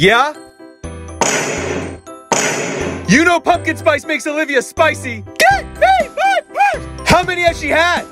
Yeah? You know pumpkin spice makes Olivia spicy. How many has she had?